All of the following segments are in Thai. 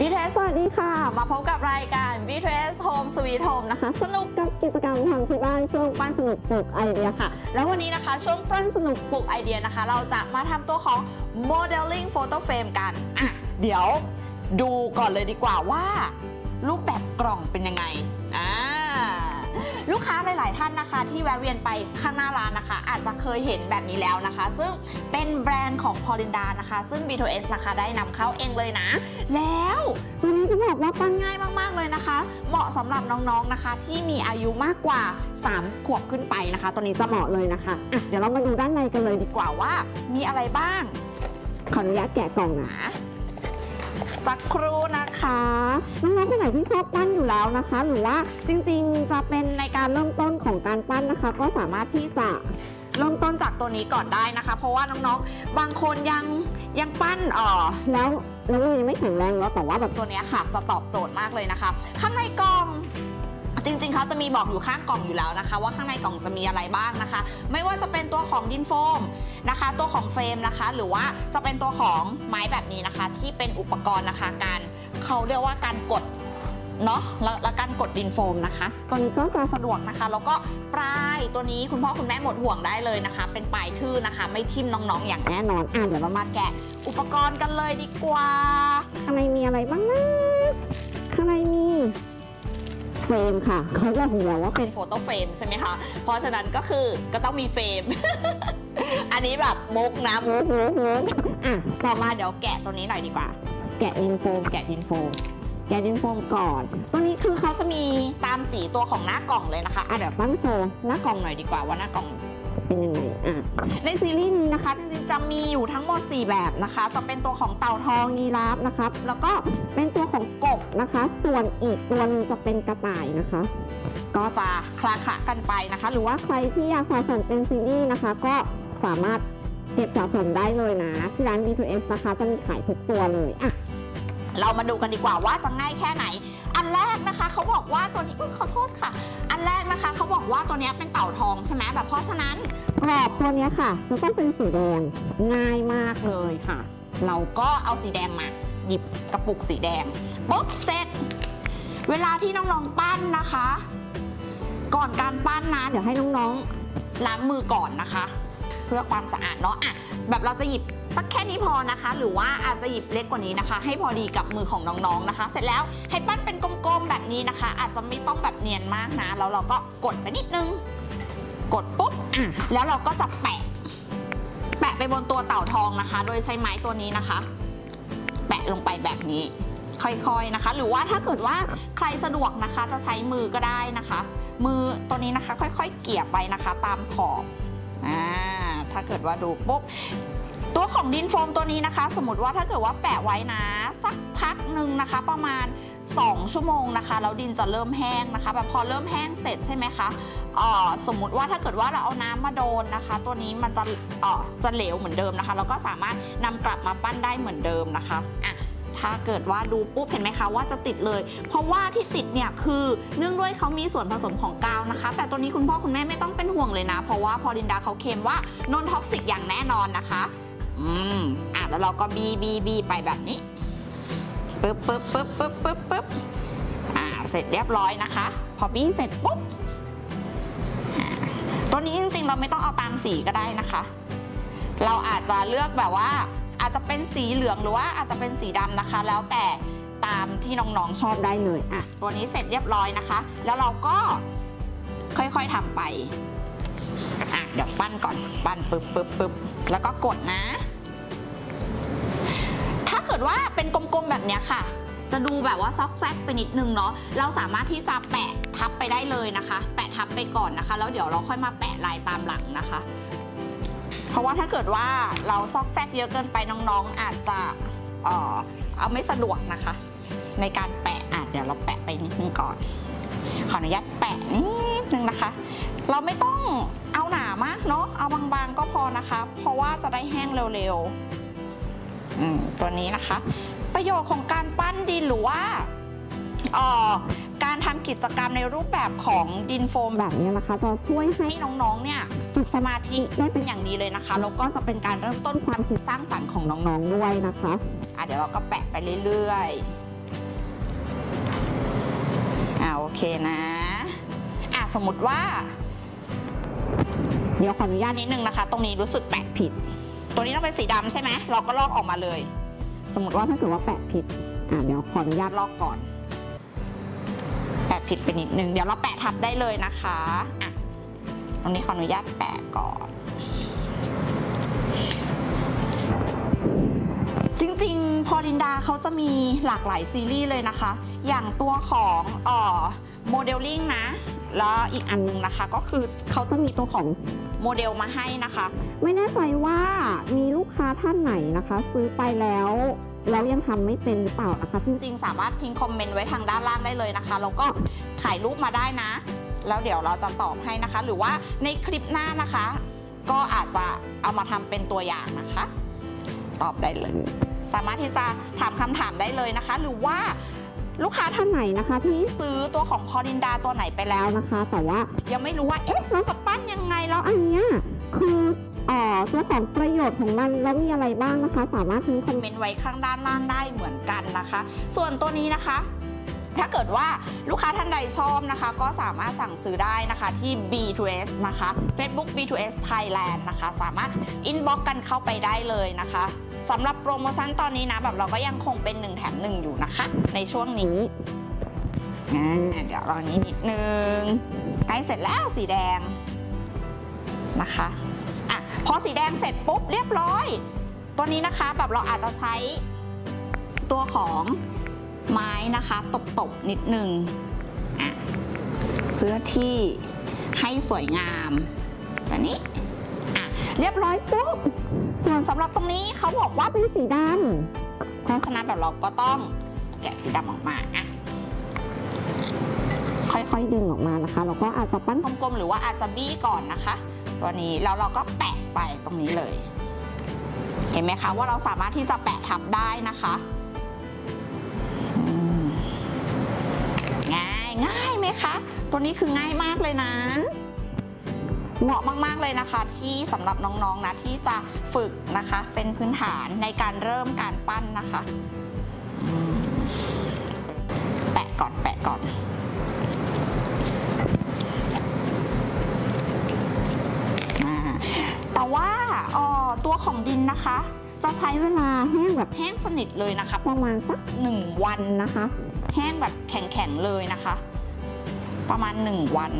B2S สวัสดีค่ะ มาพบกับรายการ B2S Home Sweet Home นะคะ สนุกกับกิจกรรมทำที่บ้านช่วงปั้นสนุกปลูกไอเดียค่ะ แล้ววันนี้นะคะช่วงปั้นสนุกปลูกไอเดียนะคะ เราจะมาทำตัวของ modeling photo frame กัน อะ เดี๋ยวดูก่อนเลยดีกว่าว่า รูปแบบกล่องเป็นยังไง อ่า ลูกค้าหลาย ๆ ท่านนะคะ ที่แวะเวียนไปข้างหน้าร้านนะคะ อาจจะเคยเห็นแบบนี้แล้วนะคะ ซึ่งเป็นแบรนด์ของพอลินดานะคะ ซึ่ง B2S นะคะได้นำเข้าเองเลยนะ แล้วตัวนี้จะบอกว่าปั้นง่ายมาก ๆ เลยนะคะ เหมาะสำหรับน้อง ๆ นะคะ ที่มีอายุมากกว่า 3 ขวบขึ้นไปนะคะ ตัวนี้จะเหมาะเลยนะคะะเดี๋ยวเรามาดูด้านในกันเลยดีกว่าว่า มีอะไรบ้างขออนุญาตแกะกล่องนะ สักครู่นะคะน้องๆคนไหนที่ชอบปั้นอยู่แล้วนะคะ หรือว่าจริงๆจะเป็นในการเริ่มต้นของการปั้นนะคะ ก็สามารถที่จะเริ่มต้นจากตัวนี้ก่อนได้นะคะ เพราะว่าน้องๆ บางคนยังยังปั้นอ๋อแล้วแล้วมือยังไม่แข็งแรงแล้วแต่ว่าแบบตัวเนี้ยค่ะจะตอบโจทย์มากเลยนะคะ ข้างในกล่อง จริงๆ เขาจะมีบอกอยู่ข้างกล่องอยู่แล้วนะคะ ว่าข้างในกล่องจะมีอะไรบ้างนะคะ ไม่ว่าจะเป็นตัวของดินโฟมนะคะ ตัวของเฟรมนะคะ หรือว่าจะเป็นตัวของไม้แบบนี้นะคะ ที่เป็นอุปกรณ์นะคะการเขาเรียกว่าการกดเนาะแล้วแล้วการกดดินโฟมนะคะ ตัวนี้ก็จะสะดวกนะคะ แล้วก็ปลายตัวนี้คุณพ่อคุณแม่หมดห่วงได้เลยนะคะ เป็นปลายทื่อนะคะ ไม่ทิ่มน้องๆ อย่างแน่นอนอะเดี๋ยวเรามาแกะอุปกรณ์กันเลยดีกว่าข้างในมีอะไรบ้างนะข้างในมี frame ค่ะเขาจะหัวว่าเป็น photo frame ใช่ไหมคะ เพราะฉะนั้นก็คือก็ต้องมี frame อันนี้แบบมุกนะมุกมุกมุกอะต่อมาเดี๋ยวแกะตัวนี้หน่อยดีกว่า แกะดินโฟมแกะดินโฟม แกะดินโฟมก่อน ตัวนี้คือเขาจะมีตามสีตัวของหน้ากล่องเลยนะคะอะเดี๋ยวตั้งโชว์หน้ากล่องหน่อยดีกว่าว่าหน้ากล่องเป็นยังไงอะในซีรีส์นี้นะคะจริงๆจะมีอยู่ทั้งหมด 4 แบบนะคะ จะเป็นตัวของเต่าทองยีราฟนะครับ แล้วก็เป็นตัวของกบนะคะ ส่วนอีกตัวหนึงจะเป็นกระต่ายนะคะ ก็จะคลาคละกันไปนะคะ หรือว่าใครที่อยากสะสมเป็นซีรีส์นะคะ ก็สามารถเก็บสะสมได้เลยนะ ที่ร้าน B2S นะคะจะมีขายทุกตัวเลยอะ เรามาดูกันดีกว่าว่าจะง่ายแค่ไหน อันแรกนะคะเขาบอกว่าตัวนี้อุ๊ยขอโทษค่ะ อันแรกนะคะเขาบอกว่าตัวเนี้ยเป็นเต่าทองใช่ไหมแบบเพราะฉะนั้นกรอบตัวเนี้ยค่ะจะต้องเป็นสีแดงง่ายมากเลยค่ะ เราก็เอาสีแดงมา หยิบกระปุกสีแดงปุ๊บเสร็จ เวลาที่น้องๆปั้นนะคะ ก่อนการปั้นนะเดี๋ยวให้น้องๆล้างมือก่อนนะคะ เพื่อความสะอาดเนาะอะแบบเราจะหยิบสักแค่นี้พอนะคะ หรือว่าอาจจะหยิบเล็กกว่านี้นะคะ ให้พอดีกับมือของน้องๆนะคะ เสร็จแล้วให้ปั้นเป็นกลมๆแบบนี้นะคะ อาจจะไม่ต้องแบบเนียนมากนะแล้วเราก็กดไปนิดนึง กดปุ๊บแล้วเราก็จะแปะ แปะไปบนตัวเต่าทองนะคะ โดยใช้ไม้ตัวนี้นะคะ แปะลงไปแบบนี้ค่อยๆนะคะ หรือว่าถ้าเกิดว่าใครสะดวกนะคะจะใช้มือก็ได้นะคะ มือตัวนี้นะคะ ค่อยๆ เกี่ยไปนะคะ ตามขอบอ่า ถ้าเกิดว่าดูปุ๊บตัวของดินโฟมตัวนี้นะคะ สมมติว่าถ้าเกิดว่าแปะไว้นะ สักพักหนึ่งนะคะ ประมาณ 2 ชั่วโมงนะคะแล้วดินจะเริ่มแห้งนะคะแบบพอเริ่มแห้งเสร็จใช่ไหมคะสมมุติว่าถ้าเกิดว่าเราเอาน้ำมาโดนนะคะ ตัวนี้มันจะเออจะเหลวเหมือนเดิมนะคะ เราก็สามารถนำกลับมาปั้นได้เหมือนเดิมนะคะอะ ถ้าเกิดว่าดูปุ๊บเห็นไหมคะว่าจะติดเลย เพราะว่าที่ติดเนี่ยคือเนื่องด้วยเขามีส่วนผสมของกาวนะคะ แต่ตัวนี้คุณพ่อคุณแม่ไม่ต้องเป็นห่วงเลยนะ เพราะว่า Paulinda เขาเคลมว่า non-toxic อย่างแน่นอนนะคะ อืมอะแล้วเราก็บีบีบีไปแบบนี้ปึ๊บปึ๊บปึ๊บปึ๊บปึ๊บปึ๊บอ่าเสร็จเรียบร้อยนะคะ พอบีเสร็จปุ๊บตัวนี้จริงๆ เราไม่ต้องเอาตามสีก็ได้นะคะ เราอาจจะเลือกแบบว่า อาจจะเป็นสีเหลืองหรือว่าอาจจะเป็นสีดำนะคะ แล้วแต่ตามที่น้องๆชอบได้เลยอะตัวนี้เสร็จเรียบร้อยนะคะ แล้วเราก็ค่อยๆทำไปอะเดี๋ยวปั้นก่อนปั้นปึ๊บปึ๊บปึ๊บแล้วก็กดนะ ถ้าเกิดว่าเป็นกลมๆแบบเนี้ยค่ะ จะดูแบบว่าซอกแซกไปนิดนึงเนาะเราสามารถที่จะแปะทับไปได้เลยนะคะ แปะทับไปก่อนนะคะ แล้วเดี๋ยวเราค่อยมาแปะลายตามหลังนะคะ เพราะว่าถ้าเกิดว่าเราซอกแซกเยอะเกินไปน้องๆ อาจจะเออเอาไม่สะดวกนะคะ ในการแปะอะเดี๋ยวเราแปะไปนิดนึงก่อน ขออนุญาตแปะนิดนึงนะคะ เราไม่ต้องเอาหนามากเนาะเอาบางๆก็พอนะคะ เพราะว่าจะได้แห้งเร็วๆอืมตัวนี้นะคะ ประโยชน์ของการปั้นดินหรือว่าอ่อการทำกิจกรรมในรูปแบบของดินโฟมแบบนี้นะคะ จะช่วยให้น้องๆเนี่ย สมาธิได้เป็นอย่างดีเลยนะคะแล้วก็จะเป็นการเริ่มต้นความคิดสร้างสรรค์ของน้องๆด้วยนะคะอะเดี๋ยวเราก็แปะไปเรื่อยๆอ่าโอเคนะอะสมมติว่า เดี๋ยวขออนุญาตนิดนึงนะคะ ตรงนี้รู้สึกแปะผิด ตัวนี้ต้องเป็นสีดำใช่ไหมเราก็ลอกออกมาเลย สมมติว่าถ้าเกิดว่าแปะผิดอะเดี๋ยวขออนุญาตลอกก่อนแปะผิดไปนิดนึงเดี๋ยวเราแปะทับได้เลยนะคะอะ ตรงนี้ขออนุญาตแปะก่อน จริงๆ พอลินดาเขาจะมีหลากหลายซีรีส์เลยนะคะ อย่างตัวของเอ่อโมเดลลิ่งนะ แล้วอีกอันหนึงนะคะ ก็คือเขาจะมีตัวของโมเดลมาให้นะคะ ไม่แน่ใจว่ามีลูกค้าท่านไหนนะคะ ซื้อไปแล้วแล้วยังทำไม่เป็นหรือเปล่านะคะ จริงๆ สามารถทิ้งคอมเมนต์ไว้ทางด้านล่างได้เลยนะคะ แล้วก็ถ่ายรูปมาได้นะ แล้วเดี๋ยวเราจะตอบให้นะคะ หรือว่าในคลิปหน้านะคะ ก็อาจจะเอามาทำเป็นตัวอย่างนะคะ ตอบได้เลย สามารถที่จะถามคำถามได้เลยนะคะ หรือว่าลูกค้าท่านท่านไหนนะคะ ที่ซื้อตัวของพอลินดาตัวไหนไปแล้วแล้วนะคะ แต่ว่ายังไม่รู้ว่าเอ๊ะเราจะปั้นยังไงแล้วอันเนี้ยคือเอ่อตัวของประโยชน์ของมันแล้วมีอะไรบ้างนะคะ สามารถทิ้งคคออมมเมนต์เมนต์ไว้ข้างด้านล่างได้เหมือนกันนะคะ ส่วนตัวนี้นะคะ ถ้าเกิดว่าลูกค้าท่านใดชอบนะคะ ก็สามารถสั่งซื้อได้นะคะที่ B2S นะคะ Facebook B2S Thailand นะคะ สามารถ inbox กันเข้าไปได้เลยนะคะสำหรับโปรโมชั่นตอนนี้นะแบบเราก็ยังคงเป็น 1 แถม 1 อยู่นะคะ ในช่วงนี้เดี๋ยวรอนี้นิดนึงใกล้เสร็จแล้วสีแดงนะคะอะพอสีแดงเสร็จปุ๊บเรียบร้อย ตัวนี้นะคะแบบเราอาจจะใช้ตัวของ ไม้นะคะตบๆนิดนึงอะเพื่อที่ให้สวยงามตัวนี้อะเรียบร้อยปุ๊บส่วนสำหรับตรงนี้เขาบอกว่าเป็นสีดเพราะฉะนั้นแบบเราก็ต้องแกะสีดำออกมาอะำค่อยๆดึงออกมานะคะแล้วก็อาจจะปั้นกลมๆหรือว่าอาจจะบี้ก่อนนะคะ ตัวนี้แล้วเราก็แปะไปตรงนี้เลย เห็นไหมคะว่าเราสามารถที่จะแปะทับได้นะคะ ตัวนี้คือง่ายมากเลยนะเหมาะมาก ๆ เลยนะคะที่สำหรับน้องๆนะที่จะฝึกนะคะ เป็นพื้นฐานในการเริ่มการปั้นนะคะ แปะก่อนแปะก่อนแต่ว่าอ่อตัวของดินนะคะ จะใช้เวลาแห้งแบบแห้งสนิทเลยนะคะ ประมาณสัก1วันนะคะ แห้งแบบแข็งๆเลยนะคะ ประมาณ 1 วัน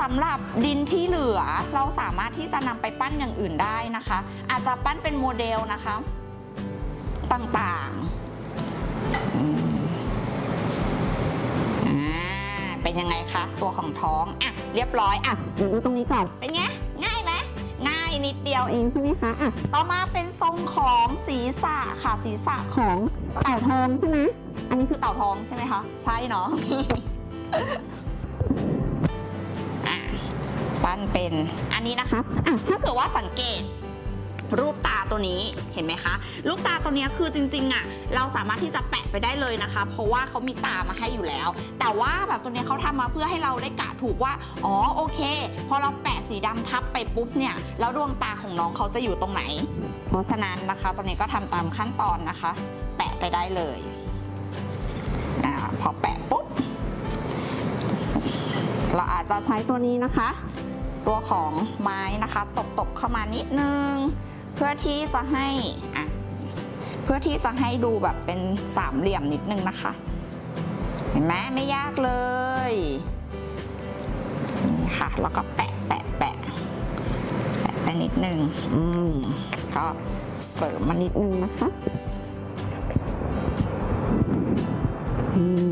สำหรับดินที่เหลือเราสามารถที่จะนำไปปั้นอย่างอื่นได้นะคะ อาจจะปั้นเป็นโมเดลนะคะ ต่างๆอืมอ่าเป็นยังไงคะ ตัวของท้องอะเรียบร้อยอะเดี๋ยวดูตรงนี้ก่อนเป็นไงง่ายไหมง่ายนิดเดียวเอาเอเองงใช่ไหมคะอะต่อมาเป็นทรงของศีรษะค่ะศีรษะของเต่าทองใช่ไหม อันนี้คือเต่าทองใช่ไหมคะ ใช่เนาะอะปั้นเป็นอันนี้นะคะะถ้าเกิดว่าสังเกตรูปตาตัวนี้เห็นไหมคะ ลูกตาตัวนี้คือจริงๆอะเราสามารถที่จะแปะไปได้เลยนะคะ เพราะว่าเขามีตามาให้อยู่แล้ว แต่ว่าแบบตัวนี้เขาทำมาเพื่อให้เราได้กะถูกว่า อ๋อโอเค พอเราแปะสีดำทับไปปุ๊บเนี่ยแล้วดวงตาของน้องเขาจะอยู่ตรงไหน เพราะฉะนั้นนะคะตัวนี้ก็ทำตามขั้นตอนนะคะ แปะไปได้เลย พอแปะปุ๊บ เราอาจจะใช้ตัวนี้นะคะ ตัวของไม้นะคะตบๆเข้ามานิดนึง เพื่อที่จะให้อะเพื่อที่จะให้ดูแบบเป็นสามเหลี่ยมนิดนึงนะคะ เห็นไหมไม่ยากเลยนี่ค่ะแล้วก็แปะแปะแปะแปะไปนิดนึงอืมก็เสริมมานิดนึงนะคะอืม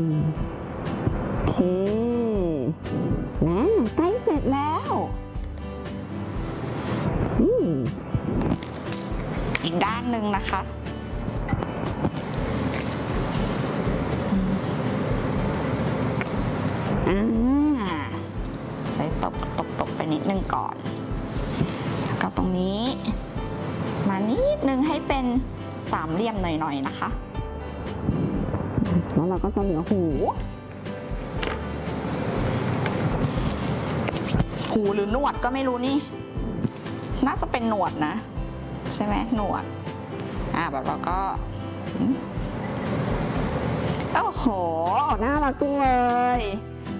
นิดนึงให้เป็นสามเหลี่ยมหน่อยๆนะคะ แล้วเราก็จะเหลือหูหูหรือหนวดก็ไม่รู้นี่ น่าจะเป็นหนวดนะ ใช่ไหมหนวด อ่าแบบเราก็อืมโอ้โหน่ารักจังเลย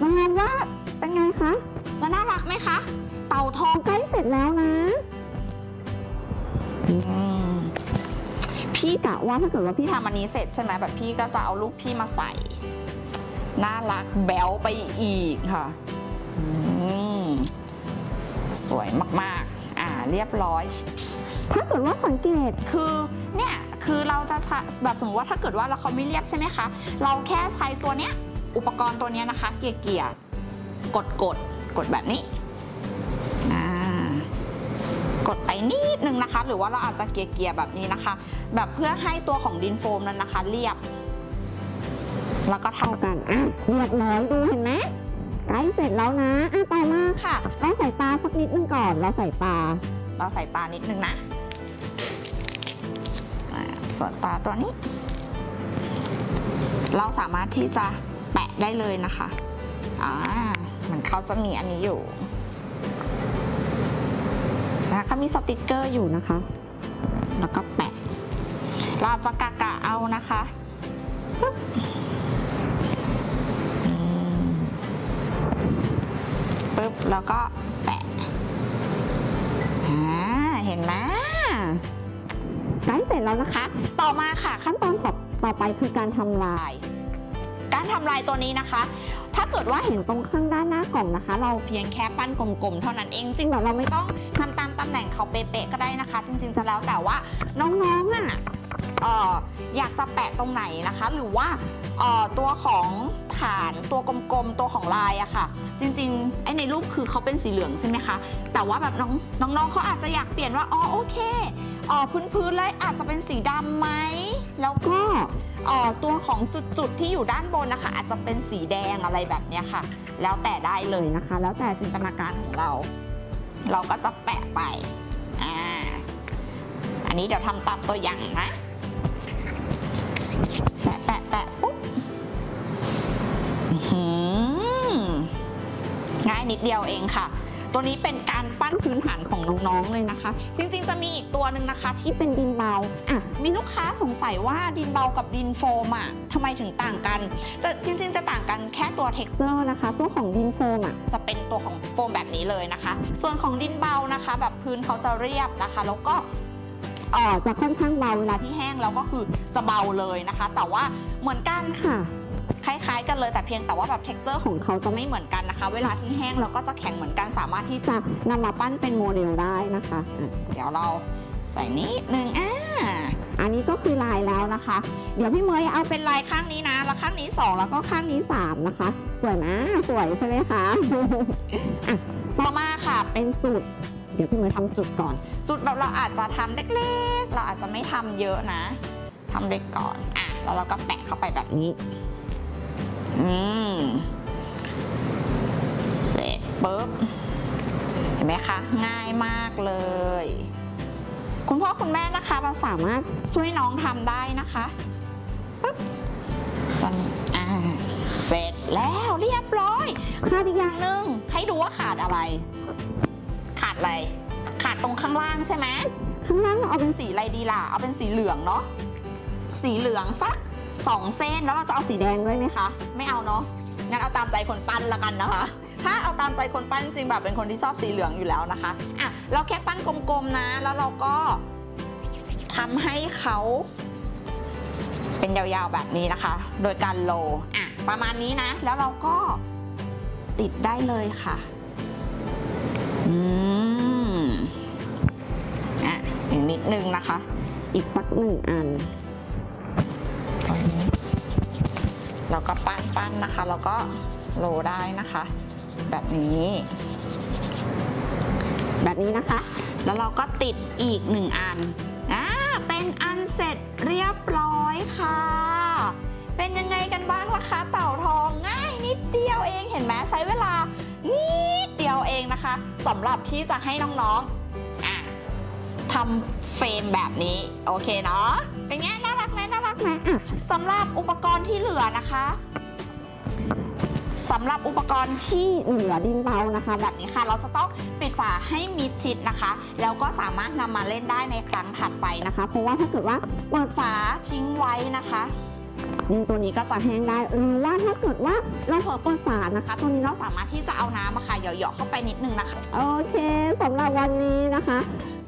น้องแนนว่าเป็นไงคะแล้วน่ารักไหมคะ เต่าทองใกล้เสร็จแล้วนะอืม พี่กะว่าถ้าเกิดว่าพี่ทำอันนี้เสร็จใช่ไหมแบบพี่ก็จะเอาลูกพี่มาใส่ น่ารักแบ๊วไปอีกค่ะอืมสวยมากๆ อ่าเรียบร้อย ถ้าเกิดว่าสังเกตคือเนี่ยคือเราจะใช้แบบสมมติว่าถ้าเกิดว่าเราเขาไม่เรียบใช่ไหมคะ เราแค่ใช้ตัวเนี้ยอุปกรณ์ตัวเนี้ยนะคะ เกียร์เกียร์กดกดกดแบบนี้ นิดนึงนะคะ หรือว่าเราอาจจะเกียร์เกียร์แบบนี้นะคะ แบบเพื่อให้ตัวของดินโฟมนั้นนะคะ เรียบ แล้วก็เท่าเท่ากันอะเรียบร้อยดูเห็นไหมใกล้เสร็จแล้วนะอะต่อมาค่ะเราใส่ตาสักนิดนึงก่อนเราใส่ตา เราใส่ตานิดนึงนะอ่าส่วนตาตัวนี้ เราสามารถที่จะแปะได้เลยนะคะอ่ามันเขาจะมีอันนี้อยู่นะคะ เขามีสติกเกอร์อยู่นะคะ แล้วก็แปะ เราจะกะกะเอานะคะปึ๊บแล้วก็แปะเห็นไหมใกล้เสร็จแล้วนะคะ ต่อมาค่ะขั้นตอนต่อตอไปคือการทำลายลาย การทำลายตัวนี้นะคะ ถ้าเกิดว่าเห็นตรงข้างด้านหน้ากล่องนะคะ เราเพียงแค่ปั้นกลมๆ เท่านั้นเองจริงแบบเราไม่ต้องทำ เขาเป๊ะๆก็ได้นะคะ จริงๆจะแล้วแต่ว่าน้องๆอะอยากจะแปะตรงไหนนะคะ หรือว่าตัวของฐานตัวกลมๆตัวของลายอะค่ะ จริงๆไอในรูปคือเขาเป็นสีเหลืองใช่ไหมคะแต่ว่าแบบน้องน้องๆเขาอาจจะอยากเปลี่ยนว่าอ๋อโอเคอ๋อพื้นๆเลยอาจจะเป็นสีดำไหมแล้วก็ตัวของจุดๆที่อยู่ด้านบนนะคะ อาจจะเป็นสีแดงอะไรแบบนี้ค่ะ แล้วแต่ได้เลยนะคะ แล้วแต่จินตนาการของเรา เราก็จะแปะไป อันนี้เดี๋ยวทำตามตัวอย่างนะ แปะแปะแปะปุ๊บง่ายนิดเดียวเองค่ะ ตัวนี้เป็นการปั้นพื้นฐานของน้องๆเลยนะคะ จริงๆ จะมีอีกตัวหนึ่งนะคะ ที่เป็นดินเบาอะมีลูกค้าสงสัยว่าดินเบากับดินโฟมอะทำไมถึงต่างกัน จะจริง ๆ จะต่างกันแค่ตัว texture นะคะตัวของดินโฟมอะจะเป็นตัวของโฟมแบบนี้เลยนะคะ ส่วนของดินเบานะคะ แบบพื้นเขาจะเรียบนะคะ แล้วก็ จะค่อนข้างเบาเวเวลาลาที่แห้งแล้วก็คือจะเบาเลยนะคะ แต่ว่าเหมือนกันค่ะค่ะ คล้ายๆ กันเลยแต่เพียงแต่ว่าแบบ texture ของเขาจะไม่เหมือนกันนะคะ เวลาที่แห้งเราก็จะแข็งเหมือนกันสามารถที่จะจะนำมาปั้นเป็นโมเดลได้นะคะอะเดี๋ยวเราใส่นิดนึงอ่าอันนี้ก็คือลายแล้วนะคะ เดี๋ยวพี่เมย์เอาเป็นลายข้างนี้นะ แล้วข้างนี้สองแล้วก็ก็ข้างนี้ 3 นะคะ สวยไหมสวยใช่ไหมคะอะต่อมาค่ะเป็นจุด เดี๋ยวพี่เมย์ทำจุดก่อน จุดแบบเราอาจจะทำเล็กๆ เราอาจจะไม่ทำเยอะนะทำเล็กก่อนอะแล้วเราก็แปะเข้าไปแบบนี้ อืมเสร็จปุ๊บเห็นไหมคะ ง่ายมากเลย คุณพ่อคุณแม่นะคะเราสามารถช่วยน้องทำได้นะคะปุ๊บตอนอ่าเสร็จแล้วเรียบร้อยขาดอีกอย่างหนึ่งให้ดูว่าขาดอะไร อะไร ขาดตรงข้างล่างใช่ไหมข้างล่างเอาเป็นสีอะไรดีล่ะ เอาเป็นสีเหลืองเนาะ สีเหลืองสักสองเส้นแล้วเราจะเอาสีแดงด้วยไหมคะ ไม่เอาเนาะ งั้นเอาตามใจคนปั้นละกันนะคะ ถ้าเอาตามใจคนปั้นจริงแบบเป็นคนที่ชอบสีเหลืองอยู่แล้วนะคะ อะ เราแค่ปั้นกลมๆนะ แล้วเราก็ทำให้เขาเป็นยาวๆแบบนี้นะคะ โดยการโล อะ ประมาณนี้นะ แล้วเราก็ติดได้เลยค่ะ อืม นิดนึงนะคะ อีกสักหนึ่งอันตรงนี้แล้วก็ปั้นปั้นนะคะ แล้วก็โรลได้นะคะ แบบนี้ แบบนี้นะคะ แล้วเราก็ติดอีกหนึ่งอันอ่าเป็นอันเสร็จเรียบร้อยค่ะ เป็นยังไงกันบ้างล่ะคะเต่าทองง่ายนิดเดียวเองเห็นไหมใช้เวลานิดเดียวเองนะคะสำหรับที่จะให้น้องๆ ทำเฟรมแบบนี้ โอเคเนาะเป็นไงน่ารักไหมน่ารักไหมสำหรับอุปกรณ์ที่เหลือนะคะสำหรับอุปกรณ์ที่เหลือดินเบานะคะ แบบนี้ค่ะ เราจะต้องปิดฝาให้มิดชิดนะคะ แล้วก็สามารถนำมาเล่นได้ในครั้งถัดไปนะคะนะคะเพราะว่าถ้าเกิดว่าเปิดฝาทิ้งไว้นะคะ ดินตัวนี้ก็จะแห้งได้หรือว่าถ้าเกิดว่าเราเผลอเปิดฝานะคะ ตัวนี้เราสามารถที่จะเอาน้ำอะค่ะเหยาะๆเข้าไปนิดนึงนะคะ โอเคสำหรับวันนี้นะคะ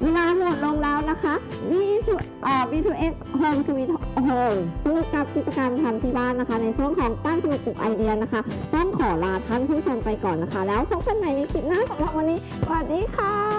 เวลาหมดลงแล้วนะคะ V2 อ่า V2S Home Sweet Home สนุกกับกิจกรรมทำที่บ้านนะคะ ในช่วงของปั้นสนุกปลุกไอเดียนะคะ ต้องขอลาท่านผู้ชมไปก่อนนะคะ แล้วพบกันใหม่ในคลิปหน้าสำหรับวันนี้ สวัสดีค่ะ